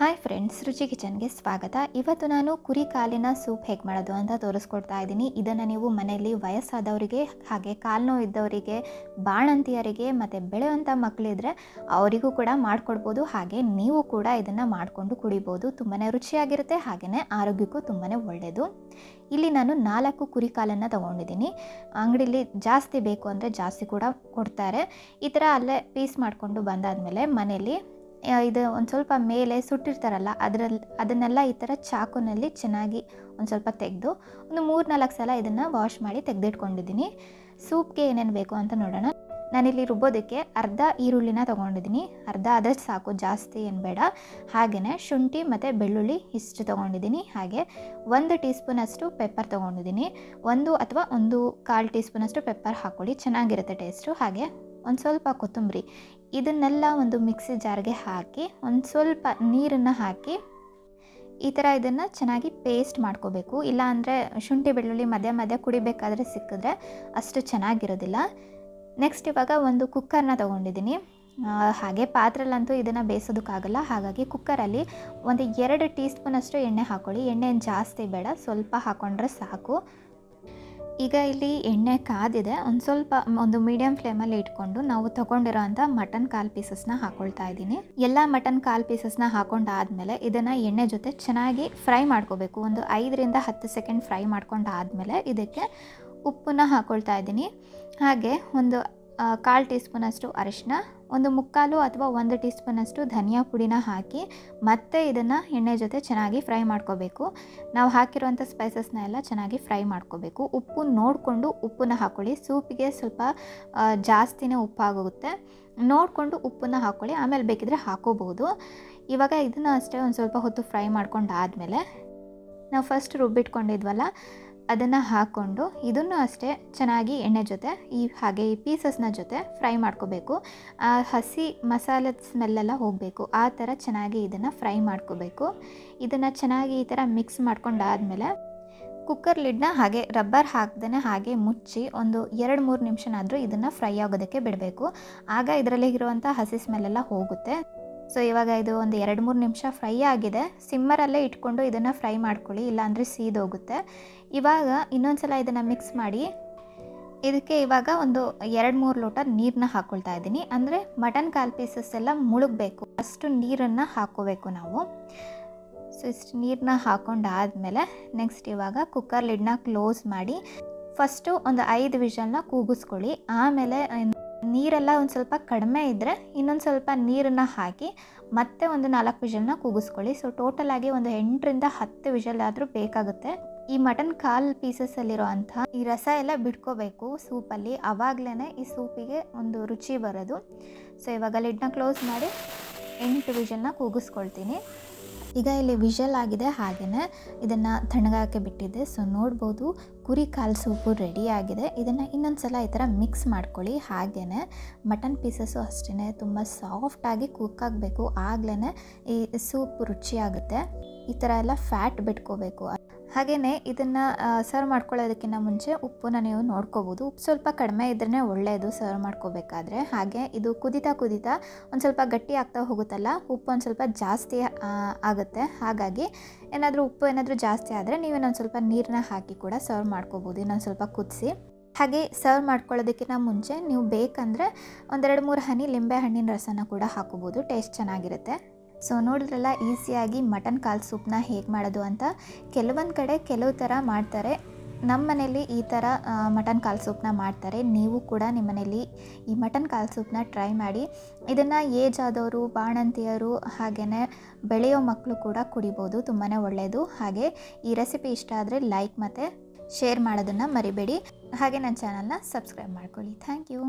Hi friends ರುಚಿ ಕಿಚನ್ಗೆ ಸ್ವಾಗತ. ಇವತ್ತು ನಾನು ಕುರಿ ಕಾಲಿನ ಸೂಪ್ ಹೇಗೆ ಮಾಡೋದು ಅಂತ ತೋರಿಸ್ಕೊಡ್ತಾ ಇದ್ದೀನಿ. ಇದನ್ನು ನೀವು ಮನೆಯಲ್ಲಿ ವಯಸ್ಸಾದವರಿಗೆ ಹಾಗೆ ಕಾಲು ನೋವು ಇದ್ದವರಿಗೆ ಬಾಣಂತಿಯರಿಗೆ ಮತ್ತು ಬೆಳೆಯುವಂಥ ಮಕ್ಕಳಿದ್ರೆ ಅವರಿಗೂ ಕೂಡ ಮಾಡಿಕೊಡ್ಬೋದು. ಹಾಗೆ ನೀವು ಕೂಡ ಇದನ್ನು ಮಾಡಿಕೊಂಡು ಕುಡಿಬೋದು. ತುಂಬಾ ರುಚಿಯಾಗಿರುತ್ತೆ ಹಾಗೆಯೇ ಆರೋಗ್ಯಕ್ಕೂ ತುಂಬಾ ಒಳ್ಳೆಯದು ಇಲ್ಲಿ ನಾನು ನಾಲ್ಕು ಕುರಿ ಕಾಲನ್ನು ತೊಗೊಂಡಿದ್ದೀನಿ. ಅಂಗಡಿಲಿ ಜಾಸ್ತಿ ಬೇಕು ಅಂದರೆ ಜಾಸ್ತಿ ಕೂಡ ಕೊಡ್ತಾರೆ. ಈ ಥರ ಅಲ್ಲೇ ಪೀಸ್ ಮಾಡಿಕೊಂಡು ಬಂದಾದಮೇಲೆ ಮನೆಯಲ್ಲಿ ಇದು ಒಂದು ಸ್ವಲ್ಪ ಮೇಲೆ ಸುಟ್ಟಿರ್ತಾರಲ್ಲ ಅದರಲ್ಲಿ ಅದನ್ನೆಲ್ಲ ಈ ಥರ ಚಾಕುನಲ್ಲಿ ಚೆನ್ನಾಗಿ ಒಂದು ಸ್ವಲ್ಪ ತೆಗೆದು ಒಂದು ಮೂರು ನಾಲ್ಕು ಸಲ ಇದನ್ನು ವಾಶ್ ಮಾಡಿ ತೆಗೆದಿಟ್ಕೊಂಡಿದ್ದೀನಿ. ಸೂಪ್ಗೆ ಏನೇನು ಬೇಕು ಅಂತ ನೋಡೋಣ. ನಾನಿಲ್ಲಿ ರುಬ್ಬೋದಕ್ಕೆ ಅರ್ಧ ಈರುಳ್ಳಿನ ತೊಗೊಂಡಿದ್ದೀನಿ. ಅರ್ಧ ಆದಷ್ಟು ಸಾಕು, ಜಾಸ್ತಿ ಏನು ಬೇಡ. ಹಾಗೆಯೇ ಶುಂಠಿ ಮತ್ತು ಬೆಳ್ಳುಳ್ಳಿ ಇಷ್ಟು ತೊಗೊಂಡಿದ್ದೀನಿ. ಹಾಗೆ ಒಂದು ಟೀ ಸ್ಪೂನಷ್ಟು ಪೆಪ್ಪರ್ ತೊಗೊಂಡಿದ್ದೀನಿ. ಒಂದು ಅಥವಾ ಒಂದು ಕಾಲು ಟೀ ಸ್ಪೂನಷ್ಟು ಪೆಪ್ಪರ್ ಹಾಕ್ಕೊಳ್ಳಿ, ಚೆನ್ನಾಗಿರುತ್ತೆ ಟೇಸ್ಟು ಹಾಗೆ ಒಂದು ಸ್ವಲ್ಪ ಕೊತ್ತಂಬರಿ. ಇದನ್ನೆಲ್ಲ ಒಂದು ಮಿಕ್ಸಿ ಜಾರ್ಗೆ ಹಾಕಿ, ಒಂದು ಸ್ವಲ್ಪ ನೀರನ್ನು ಹಾಕಿ, ಈ ಥರ ಇದನ್ನು ಚೆನ್ನಾಗಿ ಪೇಸ್ಟ್ ಮಾಡ್ಕೋಬೇಕು. ಇಲ್ಲಾಂದರೆ ಶುಂಠಿ, ಬೆಳ್ಳುಳ್ಳಿ, ಮಧ್ಯ ಮಧ್ಯ ಕುಡಿಬೇಕಾದ್ರೆ ಸಿಕ್ಕಿದ್ರೆ ಅಷ್ಟು ಚೆನ್ನಾಗಿರೋದಿಲ್ಲ. ನೆಕ್ಸ್ಟ್ ಇವಾಗ ಒಂದು ಕುಕ್ಕರ್ನ ತೊಗೊಂಡಿದ್ದೀನಿ. ಹಾಗೆ ಪಾತ್ರೆಲಂತೂ ಇದನ್ನು ಬೇಯಿಸೋದಕ್ಕಾಗಲ್ಲ. ಹಾಗಾಗಿ ಕುಕ್ಕರಲ್ಲಿ ಒಂದು ಎರಡು ಟೀ ಸ್ಪೂನಷ್ಟು ಎಣ್ಣೆ ಹಾಕ್ಕೊಳ್ಳಿ ಎಣ್ಣೆ ಜಾಸ್ತಿ ಬೇಡ, ಸ್ವಲ್ಪ ಹಾಕ್ಕೊಂಡ್ರೆ ಸಾಕು. ಈಗ ಇಲ್ಲಿ ಎಣ್ಣೆ ಕಾದಿದೆ. ಒಂದು ಸ್ವಲ್ಪ, ಒಂದು ಮೀಡಿಯಂ ಫ್ಲೇಮಲ್ಲಿ ಇಟ್ಕೊಂಡು ನಾವು ತೊಗೊಂಡಿರೋ ಅಂಥ ಮಟನ್ ಕಾಲ್ ಪೀಸಸ್ನ ಹಾಕೊಳ್ತಾ ಇದ್ದೀನಿ. ಎಲ್ಲ ಮಟನ್ ಕಾಲ್ ಪೀಸಸ್ನ ಹಾಕೊಂಡಾದ್ಮೇಲೆ ಇದನ್ನು ಎಣ್ಣೆ ಜೊತೆ ಚೆನ್ನಾಗಿ ಫ್ರೈ ಮಾಡ್ಕೋಬೇಕು. ಒಂದು ಐದರಿಂದ ಹತ್ತು ಸೆಕೆಂಡ್ ಫ್ರೈ ಮಾಡ್ಕೊಂಡಾದ್ಮೇಲೆ ಇದಕ್ಕೆ ಉಪ್ಪನ್ನ ಹಾಕೊಳ್ತಾ ಇದ್ದೀನಿ. ಹಾಗೆ ಒಂದು ಕಾಲು ಟೀ ಸ್ಪೂನಷ್ಟು ಅರಿಶಿನ ಒಂದು ಮುಕ್ಕಾಲು ಅಥವಾ ಒಂದು ಟೀ ಸ್ಪೂನಷ್ಟು ಧನಿಯಾ ಪುಡಿನ ಹಾಕಿ ಮತ್ತೆ ಇದನ್ನು ಎಣ್ಣೆ ಜೊತೆ ಚೆನ್ನಾಗಿ ಫ್ರೈ ಮಾಡ್ಕೋಬೇಕು. ನಾವು ಹಾಕಿರುವಂಥ ಸ್ಪೈಸಸ್ನ ಎಲ್ಲ ಚೆನ್ನಾಗಿ ಫ್ರೈ ಮಾಡ್ಕೋಬೇಕು. ಉಪ್ಪು ನೋಡಿಕೊಂಡು ಉಪ್ಪನ್ನ ಹಾಕ್ಕೊಳ್ಳಿ ಸೂಪಿಗೆ ಸ್ವಲ್ಪ ಜಾಸ್ತಿನೇ ಉಪ್ಪಾಗೋಗುತ್ತೆ. ನೋಡಿಕೊಂಡು ಉಪ್ಪನ್ನ ಹಾಕ್ಕೊಳ್ಳಿ ಆಮೇಲೆ ಬೇಕಿದ್ರೆ ಹಾಕೋಬಹುದು. ಇವಾಗ ಇದನ್ನು ಅಷ್ಟೇ ಒಂದು ಸ್ವಲ್ಪ ಹೊತ್ತು ಫ್ರೈ ಮಾಡ್ಕೊಂಡಾದಮೇಲೆ, ನಾವು ಫಸ್ಟ್ ರುಬ್ಬಿಟ್ಕೊಂಡಿದ್ವಲ್ಲ ಅದನ್ನು ಹಾಕ್ಕೊಂಡು ಇದನ್ನು ಅಷ್ಟೇ ಚೆನ್ನಾಗಿ ಎಣ್ಣೆ ಜೊತೆ, ಈ ಹಾಗೆ ಈ ಪೀಸಸ್ನ ಜೊತೆ ಫ್ರೈ ಮಾಡ್ಕೋಬೇಕು. ಆ ಹಸಿ ಮಸಾಲದ ಸ್ಮೆಲ್ಲೆಲ್ಲ ಹೋಗಬೇಕು. ಆ ಥರ ಚೆನ್ನಾಗಿ ಇದನ್ನು ಫ್ರೈ ಮಾಡ್ಕೋಬೇಕು. ಇದನ್ನು ಚೆನ್ನಾಗಿ ಈ ಥರ ಮಿಕ್ಸ್ ಮಾಡ್ಕೊಂಡಾದಮೇಲೆ ಕುಕ್ಕರ್ ಲಿಡ್ನ ಹಾಗೆ ರಬ್ಬರ್ ಹಾಕ್ದೇ ಹಾಗೆ ಮುಚ್ಚಿ ಒಂದು ಎರಡು ಮೂರು ನಿಮಿಷನಾದರೂ ಇದನ್ನು ಫ್ರೈ ಆಗೋದಕ್ಕೆ ಬಿಡಬೇಕು. ಆಗ ಇದರಲ್ಲಿ ಇರುವಂಥ ಹಸಿ ಸ್ಮೆಲ್ಲೆಲ್ಲ ಹೋಗುತ್ತೆ. ಸೊ ಇವಾಗ ಇದು ಒಂದು ಎರಡು ಮೂರು ನಿಮಿಷ ಫ್ರೈ ಆಗಿದೆ. ಸಿಮ್ಮರಲ್ಲೇ ಇಟ್ಕೊಂಡು ಇದನ್ನು ಫ್ರೈ ಮಾಡ್ಕೊಳ್ಳಿ, ಇಲ್ಲಾಂದರೆ ಸೀದೋಗುತ್ತೆ. ಇವಾಗ ಇನ್ನೊಂದು ಸಲ ಇದನ್ನು ಮಿಕ್ಸ್ ಮಾಡಿ, ಇದಕ್ಕೆ ಇವಾಗ ಒಂದು ಎರಡು ಮೂರು ಲೋಟ ನೀರನ್ನ ಹಾಕ್ಕೊಳ್ತಾ ಇದ್ದೀನಿ. ಅಂದರೆ ಮಟನ್ ಕಾಲ್ ಪೀಸಸ್ ಎಲ್ಲ ಮುಳುಗಬೇಕು. ಅಷ್ಟು ನೀರನ್ನು ಹಾಕೋಬೇಕು ನಾವು. ಸೊ ಇಷ್ಟು ನೀರನ್ನ ಹಾಕೊಂಡಾದಮೇಲೆ ನೆಕ್ಸ್ಟ್ ಇವಾಗ ಕುಕ್ಕರ್ ಲಿಡ್ನ ಕ್ಲೋಸ್ ಮಾಡಿ ಫಸ್ಟು ಒಂದು ಐದು ವಿಷಲ್ನ ಕೂಗಿಸ್ಕೊಳ್ಳಿ. ಆಮೇಲೆ ನೀರೆಲ್ಲ ಒಂದು ಸ್ವಲ್ಪ ಕಡಿಮೆ ಇದ್ದರೆ ಇನ್ನೊಂದು ಸ್ವಲ್ಪ ನೀರನ್ನು ಹಾಕಿ ಮತ್ತೆ ಒಂದು ನಾಲ್ಕು ವಿಷಲ್ನ ಕೂಗಿಸ್ಕೊಳ್ಳಿ ಸೊ ಟೋಟಲ್ ಆಗಿ ಒಂದು ಎಂಟರಿಂದ ಹತ್ತು ವಿಷಲ್ ಆದರೂ ಬೇಕಾಗುತ್ತೆ. ಈ ಮಟನ್ ಕಾಲ್ ಪೀಸಸ್ಸಲ್ಲಿರೋ ಈ ರಸ ಎಲ್ಲ ಬಿಟ್ಕೋಬೇಕು ಸೂಪಲ್ಲಿ. ಆವಾಗಲೇ ಈ ಸೂಪಿಗೆ ಒಂದು ರುಚಿ ಬರೋದು. ಸೊ ಇವಾಗ ಲಿಡ್ನ ಕ್ಲೋಸ್ ಮಾಡಿ ಎಂಟು ವಿಷಲ್ನ ಕೂಗಿಸ್ಕೊಳ್ತೀನಿ ಈಗ ಇಲ್ಲಿ ವಿಷಲ್ ಆಗಿದೆ ಹಾಗೆಯೇ ಇದನ್ನು ತಣ್ಣಗಾಕೆ ಬಿಟ್ಟಿದ್ದೆ ಸೊ ನೋಡ್ಬೋದು, ಕುರಿ ಕಾಲು ಸೂಪು ರೆಡಿ ಆಗಿದೆ. ಇದನ್ನು ಇನ್ನೊಂದು ಸಲ ಈ ಥರ ಮಿಕ್ಸ್ ಮಾಡ್ಕೊಳ್ಳಿ. ಹಾಗೆಯೇ ಮಟನ್ ಪೀಸಸ್ಸು ಅಷ್ಟೇ ತುಂಬ ಸಾಫ್ಟಾಗಿ ಕುಕ್ ಆಗಬೇಕು. ಆಗ್ಲೇ ಈ ಸೂಪ್ ರುಚಿಯಾಗುತ್ತೆ. ಈ ಥರ ಎಲ್ಲ ಫ್ಯಾಟ್ ಬಿಟ್ಕೋಬೇಕು. ಹಾಗೆಯೇ ಇದನ್ನು ಸರ್ವ್ ಮಾಡ್ಕೊಳ್ಳೋದಕ್ಕಿಂತ ಮುಂಚೆ ಉಪ್ಪನ್ನ ನೀವು ನೋಡ್ಕೋಬೋದು. ಉಪ್ಪು ಸ್ವಲ್ಪ ಕಡಿಮೆ ಇದ್ರೇ ಒಳ್ಳೆಯದು ಸರ್ವ್ ಮಾಡ್ಕೋಬೇಕಾದ್ರೆ. ಹಾಗೆ ಇದು ಕುದಿತಾ ಕುದಿತಾ ಒಂದು ಸ್ವಲ್ಪ ಗಟ್ಟಿ ಆಗ್ತಾ ಹೋಗುತ್ತಲ್ಲ, ಉಪ್ಪು ಒಂದು ಸ್ವಲ್ಪ ಜಾಸ್ತಿ ಆಗುತ್ತೆ. ಹಾಗಾಗಿ ಏನಾದರೂ ಉಪ್ಪು ಏನಾದರೂ ಜಾಸ್ತಿ ಆದರೆ ನೀವೇನೊಂದು ಸ್ವಲ್ಪ ನೀರನ್ನ ಹಾಕಿ ಕೂಡ ಸರ್ವ್ ಮಾಡ್ಕೋಬೋದು, ಇನ್ನೊಂದು ಸ್ವಲ್ಪ ಕುದಿಸಿ. ಹಾಗೆ ಸರ್ವ್ ಮಾಡ್ಕೊಳ್ಳೋದಕ್ಕಿಂತ ಮುಂಚೆ ನೀವು ಬೇಕಂದರೆ ಒಂದೆರಡು ಮೂರು ಹನಿ ಲಿಂಬೆ ಹಣ್ಣಿನ ರಸನ ಕೂಡ ಹಾಕೋಬೋದು ಟೇಸ್ಟ್ ಚೆನ್ನಾಗಿರುತ್ತೆ. ಸೊ ನೋಡಿದ್ರಲ್ಲ ಈಸಿಯಾಗಿ ಮಟನ್ ಕಾಲು ಸೂಪ್ನ ಹೇಗೆ ಮಾಡೋದು ಅಂತ. ಕೆಲವೊಂದು ಕಡೆ ಕೆಲವು ಥರ ಮಾಡ್ತಾರೆ. ನಮ್ಮ ಮನೇಲಿ ಈ ಥರ ಮಟನ್ ಕಾಲು ಸೂಪ್ನ ಮಾಡ್ತಾರೆ. ನೀವು ಕೂಡ ನಿಮ್ಮ ಮನೇಲಿ ಈ ಮಟನ್ ಕಾಲು ಸೂಪ್ನ ಟ್ರೈ ಮಾಡಿ. ಇದನ್ನು ಏಜ್ ಆದವರು, ಬಾಣಂತಿಯರು ಹಾಗೆಯೇ ಬೆಳೆಯೋ ಮಕ್ಕಳು ಕೂಡ ಕುಡಿಬೋದು. ತುಂಬಾ ಒಳ್ಳೆಯದು ಹಾಗೆ ಈ ರೆಸಿಪಿ ಇಷ್ಟ ಆದರೆ ಲೈಕ್ ಮತ್ತು ಶೇರ್ ಮಾಡೋದನ್ನು ಮರಿಬೇಡಿ. ಹಾಗೆ ನನ್ನ ಚಾನಲ್ನ ಸಬ್ಸ್ಕ್ರೈಬ್ ಮಾಡ್ಕೊಳ್ಳಿ. Thank you